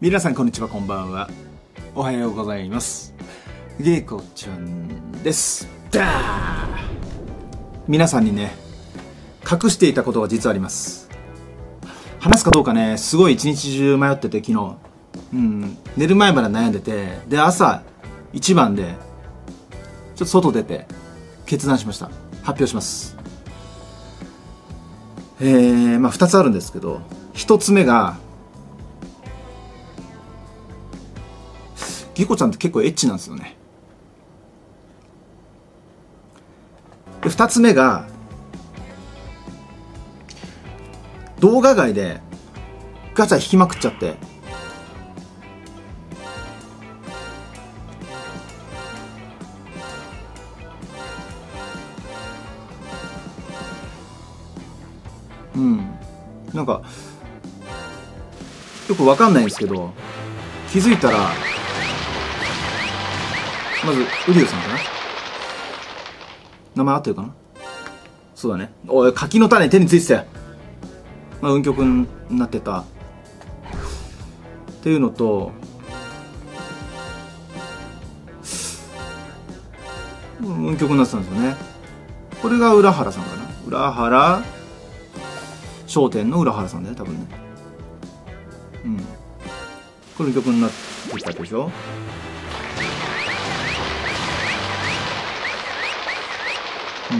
皆さんこんにちはこんばんは。おはようございます。げいこちゃんです。だー！皆さんにね隠していたことが実はあります。話すかどうかねすごい一日中迷ってて昨日。うん。寝る前まで悩んでてで朝一番でちょっと外出て決断しました。発表します。えー、まあ2つあるんですけど1つ目がギコちゃんって結構エッチなんですよね。で2つ目が動画外でガチャ引きまくっちゃって。うん。なんかよくわかんないんですけど気づいたらまず、ウリュウさんかな？名前合ってるかな？そうだね。おい、柿の種手についてたよ。まあ、運極になってた。っていうのと、運極になってたんですよね。これが浦原さんかな？浦原、商店の浦原さんだよ、多分ね。うん。これ運極になってたでしょ？う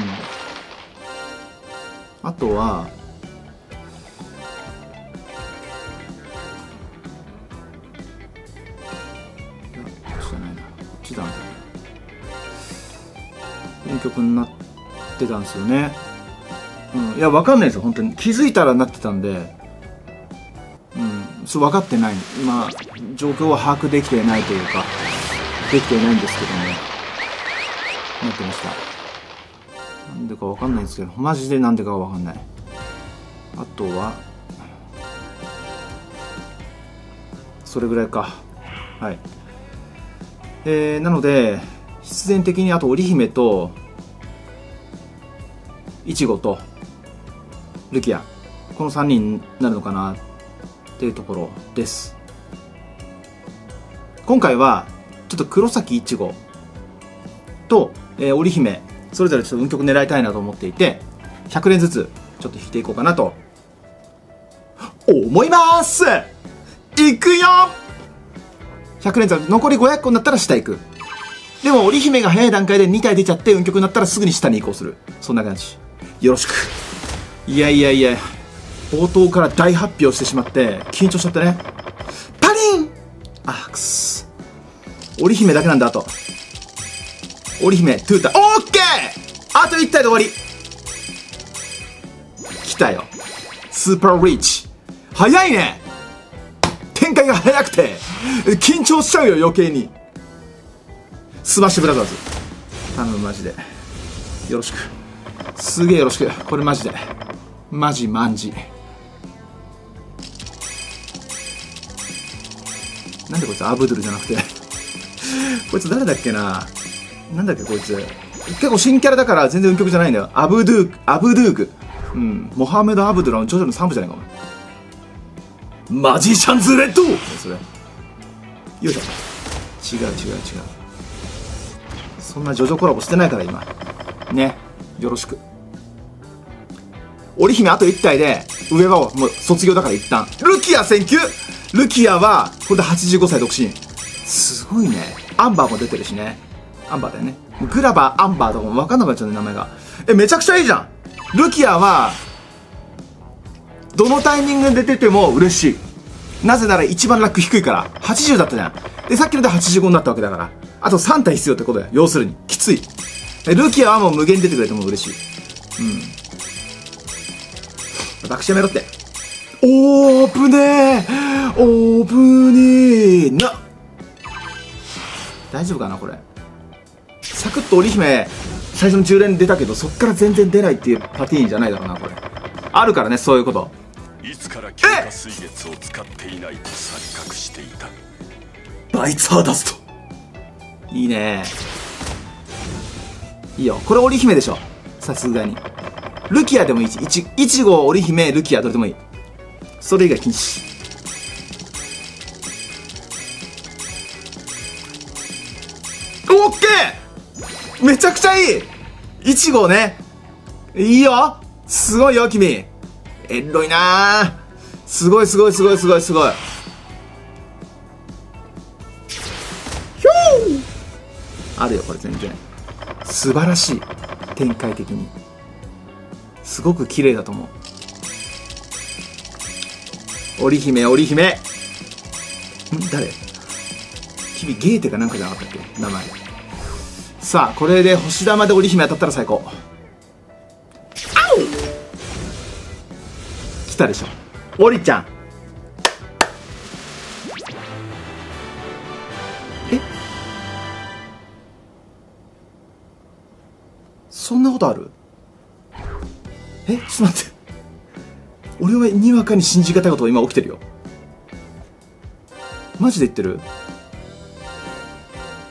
ん、あとはちだ編曲になってたんですよね、うん、いや分かんないですよ。本当に。気づいたらなってたんで。うん。そう分かってない。まあ状況は把握できてないというかできてないんですけども。なってました。なんでかわかんないんですけどマジでなんでかわかんない。あとはそれぐらいか。はい。えー、なので必然的にあと織姫といちごとルキア。この3人になるのかなっていうところです。今回はちょっと黒崎いちごと、えー、織姫それぞれちょっと運曲狙いたいなと思っていて100連ずつちょっと引いていこうかなと。思います！いくよ！100連ず残り500個になったら下行く。でも織姫が早い段階で2体出ちゃって運曲になったらすぐに下に移行する。そんな感じ。よろしく。いやいやいや冒頭から大発表してしまって緊張しちゃってね。パリン！あくす。織姫だけなんだあと。織姫トゥータオッケー！あと1体で終わり。来たよ。スーパーリーチ早いね。展開が早くて。緊張しちゃうよ余計に。スマッシュブラザーズ。頼むマジで。よろしく。すげえよろしく。これマジで。マジマンジなんでこいつアブドゥルじゃなくて。こいつ誰だっけな。なんだっけこいつ。結構新キャラだから全然運曲じゃないんだよ。アブドゥークアブドゥーク。うん。モハメド・アブドゥラのジョジョの3部じゃないかお前。マジシャンズ・レッド！それ。よいしょ。違う違う違う。そんなジョジョコラボしてないから今。ね。よろしく。織姫あと1体で上はもう卒業だから一旦。ルキア選球ルキアはこれで85歳独身。すごいね。アンバーも出てるしね。アンバーだよね。グラバーアンバーとかも分かんなくなっちゃうね名前が。えめちゃくちゃいいじゃん。ルキアはどのタイミングで出てても嬉しい。なぜなら一番ラック低いから。80だったじゃん。でさっきので85になったわけだから。あと3体必要ってことだよ要するに。きつい。えルキアはもう無限に出てくれても嬉しい。うん。私やめろって。オープねー。オープニー。な。大丈夫かなこれ。サクッと織姫最初の10連出たけどそっから全然出ないっていうパティーンじゃないだろうなこれ。あるからねそういうこと。いつから強化水月を使っていないと錯覚していた。バイツァーダスト。いいね。いいよ。これ織姫でしょ。さすがに。ルキアでもいいいちご織姫ルキアどれでもいい。それ以外禁止。オッケー！めちゃくちゃいい。1号ね。いいよ。すごいよ君。エロいな。すごいすごいすごいすごいすごい。ひょー。あるよこれ全然。素晴らしい展開的に。すごく綺麗だと思う。織姫織姫。ん誰？君ゲーテかなんかじゃなかったっけ？名前。さあこれで星玉で織姫当たったら最高。来たでしょ。織ちゃん。え？そんなことある？え？ちょっと待って。俺はにわかに信じがたいことが今起きてるよ。マジで言ってる？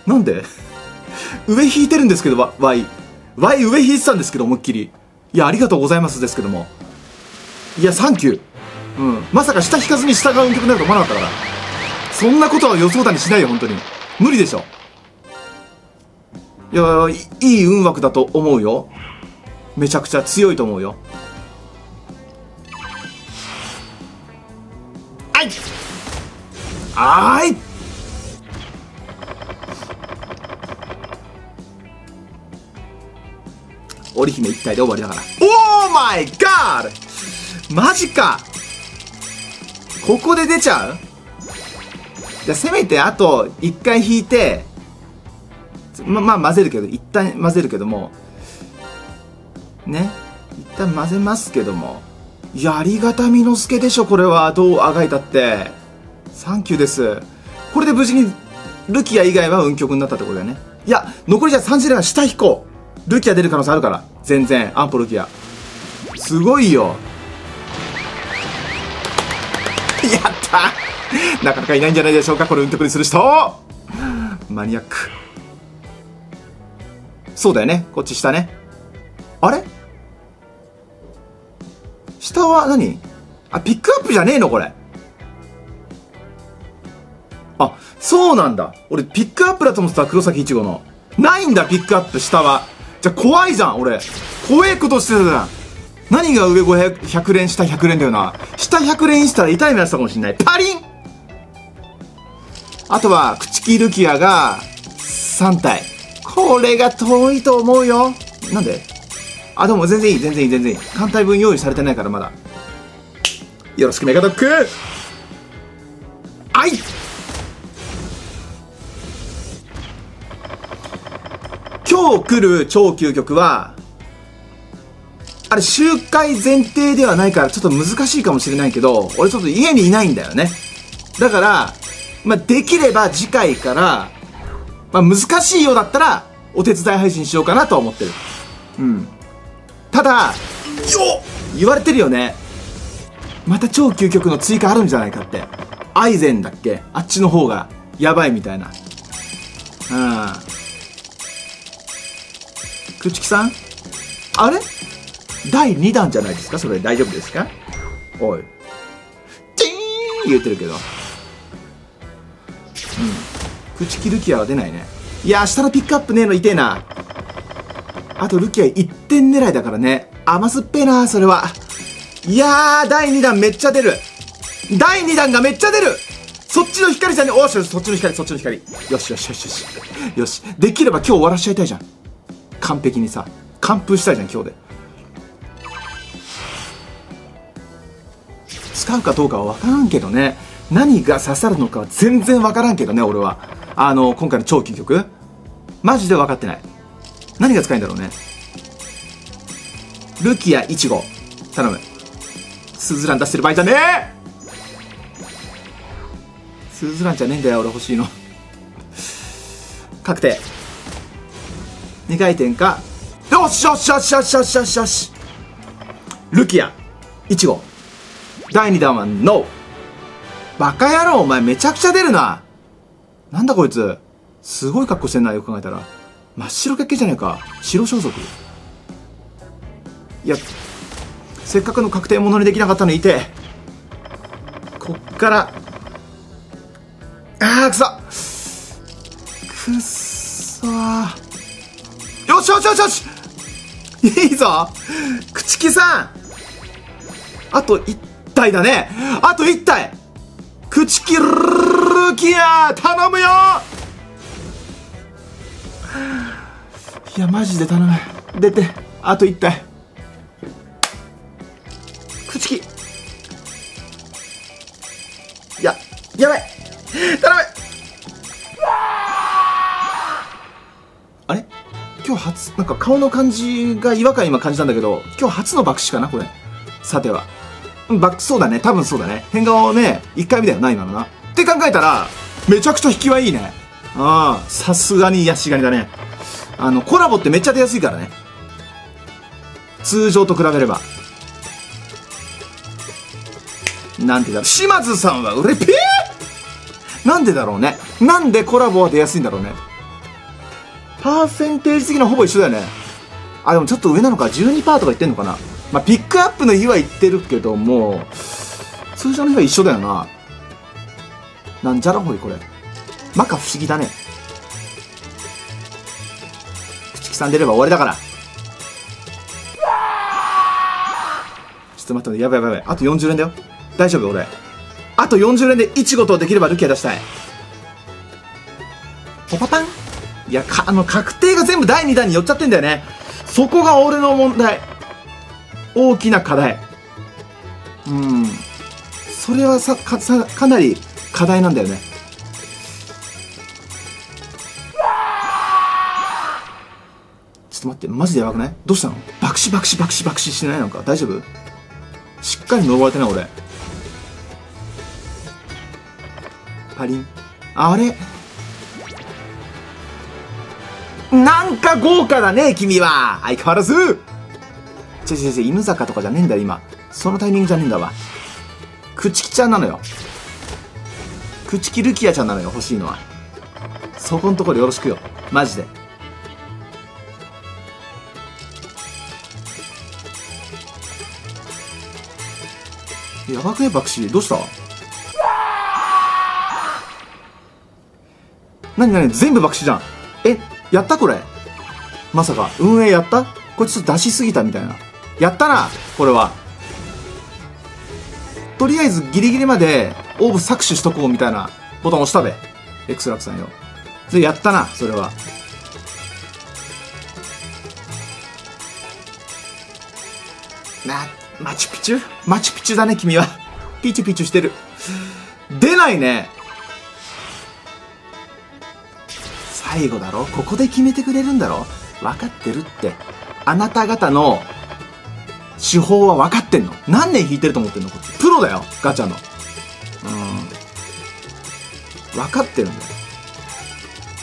なんで？上引いてるんですけど、わ Y。Y 上引いてたんですけど、思いっきり。いや、ありがとうございますですけども。いや、サンキュー。うん。まさか下引かずに下が運曲になると思わなかったから。そんなことは予想だにしないよ、本当に。無理でしょ。いや、いい運枠だと思うよ。めちゃくちゃ強いと思うよ。あいあい織姫一体で終わりだから。オーマイガーマジかここで出ちゃう？じゃあせめてあと一回引いて、ま、まあ混ぜるけど、一旦混ぜるけども、ね？一旦混ぜますけども。やりがたみの助でしょ、これは。どうあがいたって。サンキューです。これで無事にルキア以外は運極になったってことだよね。いや、残りじゃあ3種類は下引こう。ルキア出る可能性あるから。全然。アンポルキア。すごいよ。やったなかなかいないんじゃないでしょうか、これ運極にする人マニアック。そうだよね。こっち下ね。あれ？下は何？あ、ピックアップじゃねえの？これ。あ、そうなんだ。俺、ピックアップだと思ってた、黒崎いちごの。ないんだ、ピックアップ、下は。じゃ、怖いじゃん、俺。怖えことしてたじゃん。何が上500、100連、下100連だよな。下100連したら痛い目やったかもしんない。パリンあとは、朽木ルキアが3体。これが遠いと思うよ。なんで？あ、でも全然いい、全然いい、全然いい。艦隊分用意されてないから、まだ。よろしく、メガドックあい今日来る超究極は、あれ、周回前提ではないから、ちょっと難しいかもしれないけど、俺ちょっと家にいないんだよね。だから、まあ、できれば次回から、まあ、難しいようだったら、お手伝い配信しようかなとは思ってる。うん。ただ、よ言われてるよね。また超究極の追加あるんじゃないかって。アイゼンだっけ？あっちの方が、やばいみたいな。うん。くちきさん？あれ？第2弾じゃないですか？それ大丈夫ですか？おい。チーン言ってるけど。うん。口切ルキアは出ないね。いや、下のピックアップねえの痛えな。あとルキア1点狙いだからね。甘酸っぱいな、それは。いやー、第2弾めっちゃ出る。第2弾がめっちゃ出るそっちの光じゃねおしよし、そっちの光、そっちの光。よしよしよしよし。よし。できれば今日終わらしちゃいたいじゃん。完璧にさ。完封したいじゃん、今日で。使うかどうかは分からんけどね。何が刺さるのかは全然分からんけどね、俺は。あの、今回の超究極。マジで分かってない。何が使えんだろうね。ルキア1号。頼む。スズラン出してる場合じゃねえスズランじゃねえんだよ、俺欲しいの。確定。2回転か。よしよしよしよしよしよしよしルキア1号。第2弾はノー。バカ野郎、お前めちゃくちゃ出るな。なんだこいつ。すごい格好してんな、よく考えたら。真っ白血系じゃねえか。白装束。いや、せっかくの確定ものにできなかったのにいて。こっから。あー、くそくっそさあよしよしよしよし。いいぞ。朽木さん。あと1体だね。あと1体。朽木ルキア頼むよ。いやマジで頼む。出て。あと1体。朽木。いややばい。頼む。あれ？今日初なんか顔の感じが違和感今感じたんだけど今日初の爆死かなこれ。さては。うんバックそうだね。多分そうだね。変顔ね1回目だよな今のな。って考えたらめちゃくちゃ引きはいいね。ああさすがにヤシガニだね。あのコラボってめっちゃ出やすいからね。通常と比べれば。なんてだろう。島津さんは売れピー？なんでだろうね。なんでコラボは出やすいんだろうね。パーセンテージ的にはほぼ一緒だよね。あでもちょっと上なのか。12%とか言ってんのかな。まあピックアップの日は言ってるけども通常の日は一緒だよな。なんじゃらほいこれ。まか不思議だね。口木さん出れば終わりだから。ちょっと待ってやばいやばいやばい。あと40連だよ。大丈夫俺。あと40連で1ごとできればルキア出したい。ポパパン。いやあの確定が全部第2弾に寄っちゃってんだよね。そこが俺の問題。大きな課題。うん。それはさかさかなり課題なんだよね。ちょっと待ってマジでやばくない？どうしたの？爆死爆死爆死爆死してないのか？大丈夫？しっかり呪われてない俺。パリン。あれ？なんか豪華だね君は。相変わらず。ちょちょちょ犬坂とかじゃねえんだよ今。そのタイミングじゃねえんだわ。朽木ちゃんなのよ。朽木ルキアちゃんなのよ欲しいのは。そこんところよろしくよ。マジで。やばくね爆死どうした？何何？全部爆死じゃん。やったこれ。まさか。運営やった？これちょっと出しすぎたみたいな。やったなこれは。とりあえずギリギリまでオーブ搾取しとこうみたいな。ボタン押したべ。エクスラクさんよ。でやったなそれは。なマチュピチュ？マチュピチュだね君は。ピチュピチュしてる。出ないね。最後だろ？ここで決めてくれるんだろ？分かってるって。あなた方の手法は分かってんの？何年引いてると思ってんの？こっち。プロだよガチャの。うん。分かってるんだよ。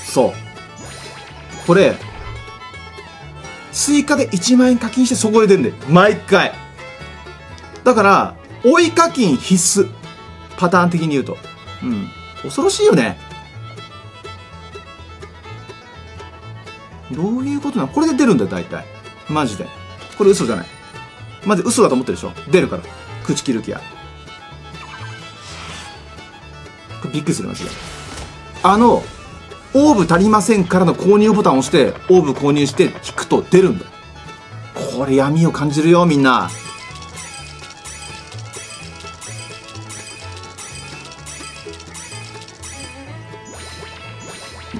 そう。これ追加で1万円課金してそこで出るんだよ毎回。だから追い課金必須。パターン的に言うと。うん。恐ろしいよね。どういうことなの？これで出るんだよ大体。マジで。これ嘘じゃない。マジ嘘だと思ってるでしょ？出るから。口切る気やこれびっくりするマジで。あのオーブ足りませんからの購入ボタンを押してオーブ購入して引くと出るんだこれ闇を感じるよみんな。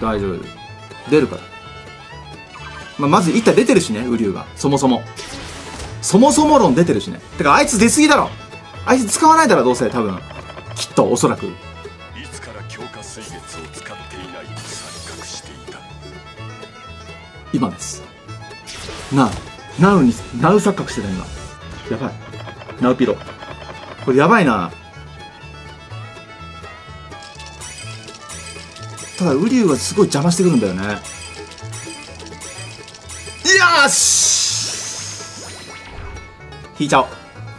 大丈夫。出るから。まあ、まず一体出てるしね、ウリュウが。そもそも。そもそも論出てるしね。てか、あいつ出すぎだろ。あいつ使わないだろ、どうせ、多分。きっと、おそらく。いつから強化水月を使っていないと錯覚していた今です。な、ナウに、ナウ錯覚してた今。やばい。ナウピロ。これやばいな。ただ、ウリュウはすごい邪魔してくるんだよね。よし引いちゃおう。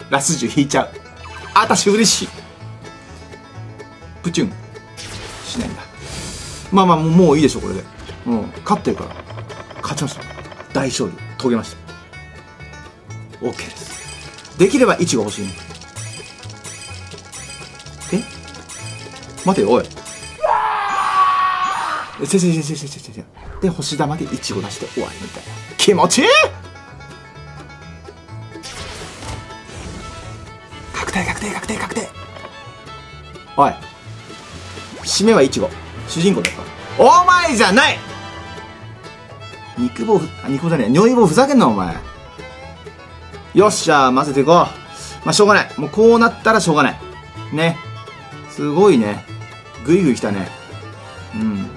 ラス10引いちゃう。あたし嬉しい。プチュン。しないんだ。まあまあ、もういいでしょ、これで。うん。勝ってるから。勝ちました。大勝利。遂げました。OK です。できれば1が欲しいね。え？待てよ、おい。せせせせせせせで星玉でイチゴ出して終わりみたいな。気持ちいい！確定確定確定確定！おい。締めはイチゴ。主人公だった。お前じゃない！肉棒あ肉棒じゃねえ。尿意棒ふざけんなお前。よっしゃ混ぜていこう。まあしょうがない。もうこうなったらしょうがない。ね。すごいね。ぐいぐいきたね。うん。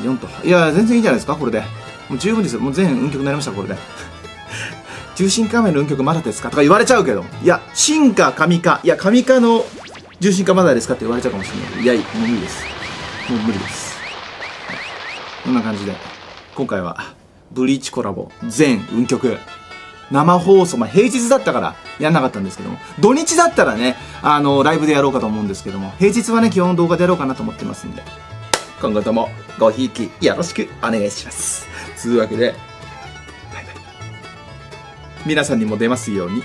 4といや全然いいんじゃないですかこれで。もう十分ですよ。もう全運曲になりましたこれで。重心化面の運曲まだですかとか言われちゃうけど。いや進化神化。いや神化の重心化まだですかって言われちゃうかもしれない。いやもう無理です。もう無理です、こんな感じで今回はブリーチコラボ全運曲。生放送、まあ、平日だったからやんなかったんですけども、土日だったらね、あの、ライブでやろうかと思うんですけども、平日はね、基本動画でやろうかなと思ってますんで、今後ともごひいきよろしくお願いします。つうわけで、バイバイ。皆さんにも出ますように。